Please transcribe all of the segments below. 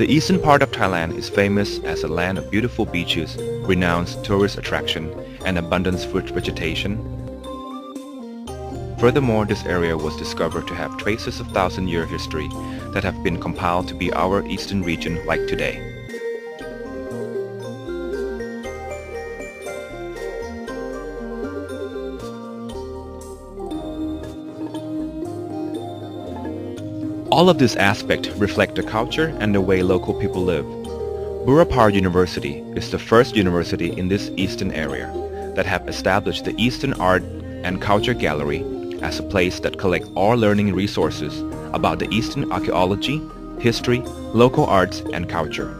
The eastern part of Thailand is famous as a land of beautiful beaches, renowned tourist attraction, and abundant fruit vegetation. Furthermore, this area was discovered to have traces of thousand-year history that have been compiled to be our eastern region like today. All of these aspects reflect the culture and the way local people live. Burapha University is the first university in this eastern area that have established the Eastern Art and Culture Gallery as a place that collects all learning resources about the Eastern archaeology, history, local arts and culture.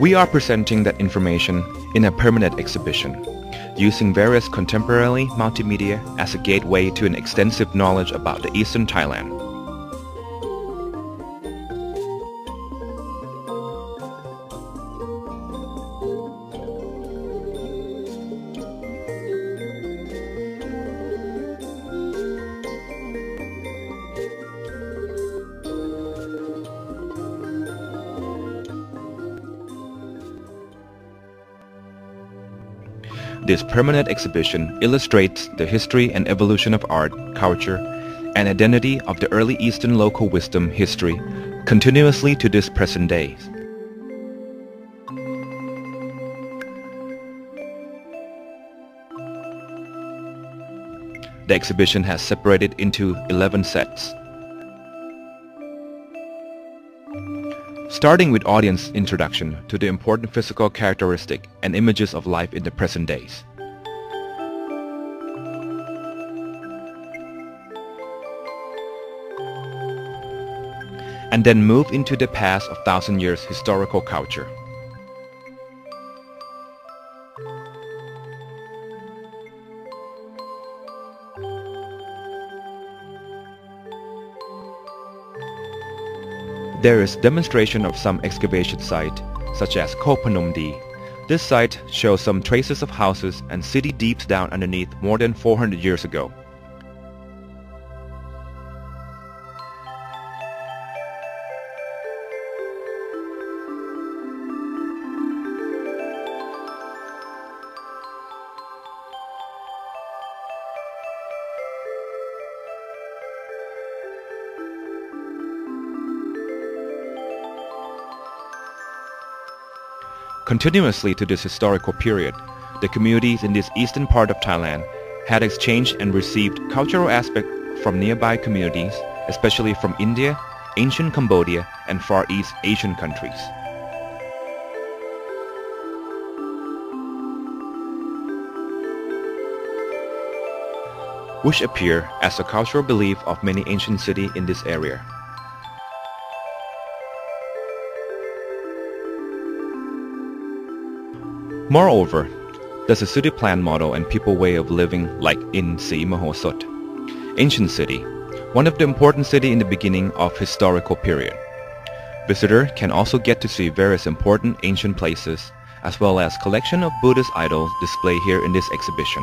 We are presenting that information in a permanent exhibition, using various contemporary multimedia as a gateway to an extensive knowledge about the Eastern Thailand. This permanent exhibition illustrates the history and evolution of art, culture, and identity of the early Eastern local wisdom history continuously to this present day. The exhibition has separated into 11 sets. Starting with audience introduction to the important physical characteristic and images of life in the present days. And then move into the past of thousand years historical culture. There is demonstration of some excavation site, such as Khok Phanom Di. This site shows some traces of houses and city deeps down underneath more than 400 years ago. Continuously to this historical period, the communities in this eastern part of Thailand had exchanged and received cultural aspects from nearby communities, especially from India, ancient Cambodia, and Far East Asian countries. which appear as a cultural belief of many ancient cities in this area. Moreover, there's a city plan model and people way of living like in Si Mahosot, ancient city, one of the important city in the beginning of historical period. Visitor can also get to see various important ancient places as well as collection of Buddhist idols displayed here in this exhibition.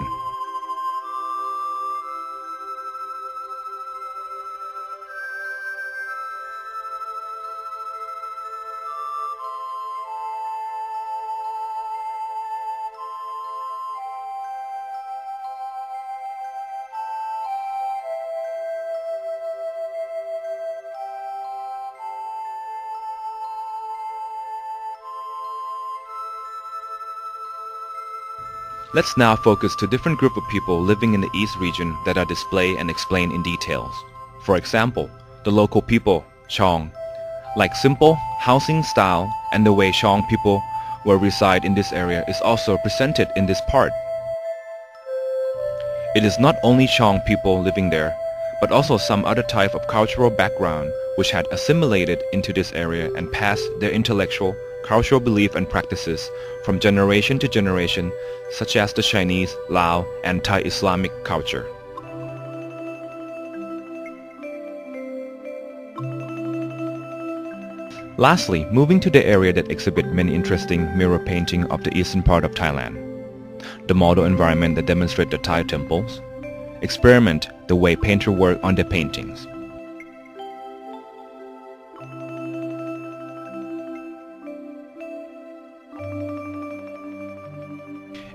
Let's now focus to different group of people living in the East region that are display and explained in details. For example, the local people, Chong, like simple housing style and the way Chong people will reside in this area is also presented in this part. It is not only Chong people living there, but also some other type of cultural background which had assimilated into this area and passed their intellectual, cultural belief and practices from generation to generation, such as the Chinese, Lao, and Thai Islamic culture. Lastly, moving to the area that exhibit many interesting mural painting of the eastern part of Thailand. The model environment that demonstrate the Thai temples. Experiment the way painter work on their paintings.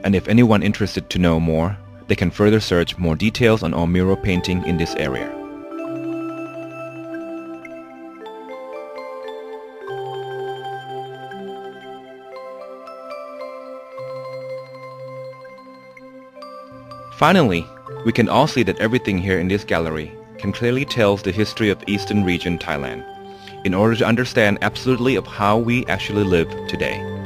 And if anyone interested to know more, they can further search more details on our mural painting in this area. Finally, we can all see that everything here in this gallery can clearly tells the history of Eastern region Thailand in order to understand absolutely of how we actually live today.